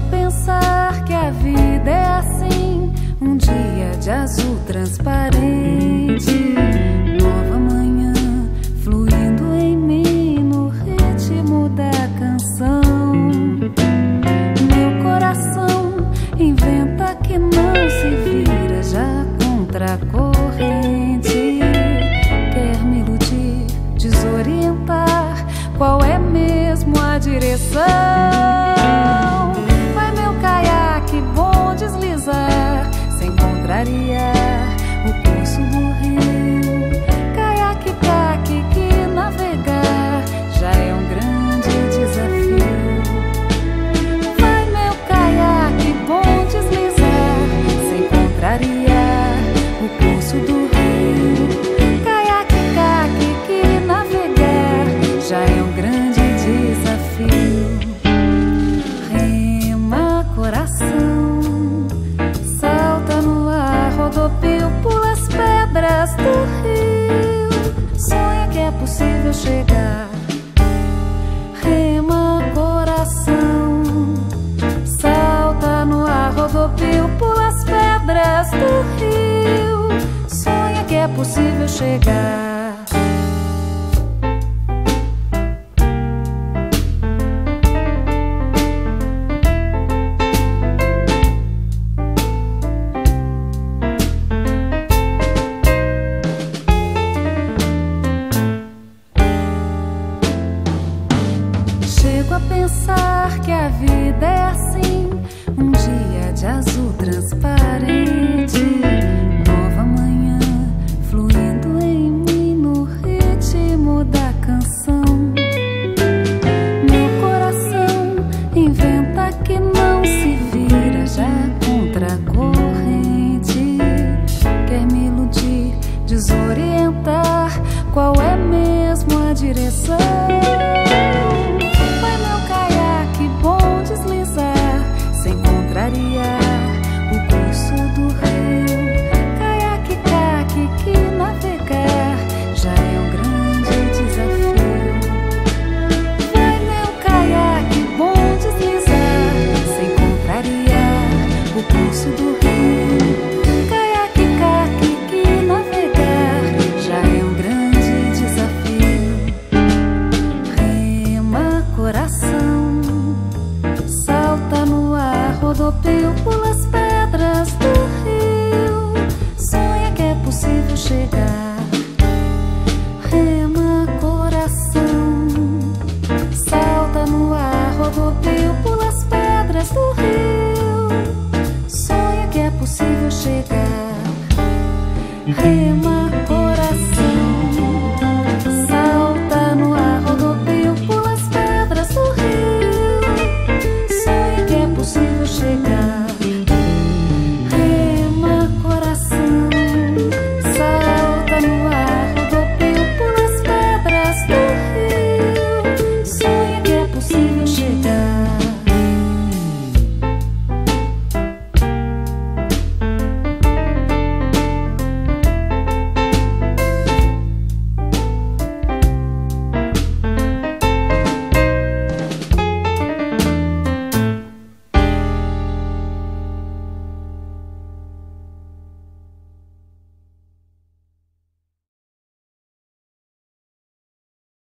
pensar que a vida é assim, um dia de azul transparente, nova manhã fluindo em mim no ritmo da canção. Meu coração inventa que não se vira já contra a corrente, quer me iludir, desorientar qual é mesmo a direção. Do rio. Sonha que é possível chegar. a pensar que a vida é assim, um dia de azul transparente, rodopeio pula as pedras do rio. Sonha que é possível chegar. Rema coração, salta no ar, rodopeio pula as pedras do rio. Sonha que é possível chegar. Rema 是谁？